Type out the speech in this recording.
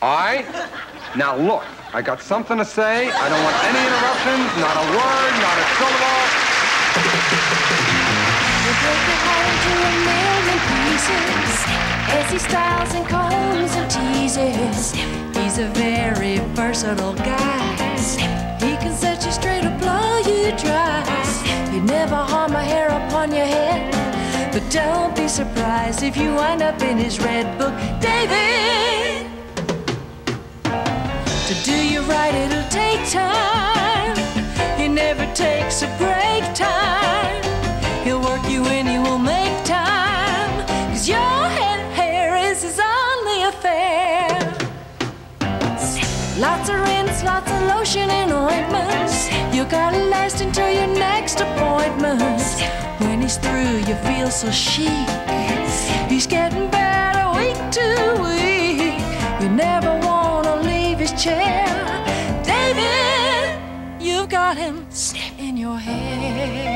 All right? Now look, I got something to say. I don't want any interruptions, not a word, not a syllable. As he styles and combs and teases. He's a very versatile guy. He can set you straight or blow you dry. He'd never harm a hair upon your head. But don't be surprised if you wind up in his red book, David. To do you right, it'll take time. He never takes a break time. He'll work you in, he will make time. Cause your head hair is his only affair. Lots of rinse, lots of lotion and ointments. You gotta last until your next appointment. When he's through, you feel so chic. He's getting better week to week. You never chair. David, you've got him in your hair.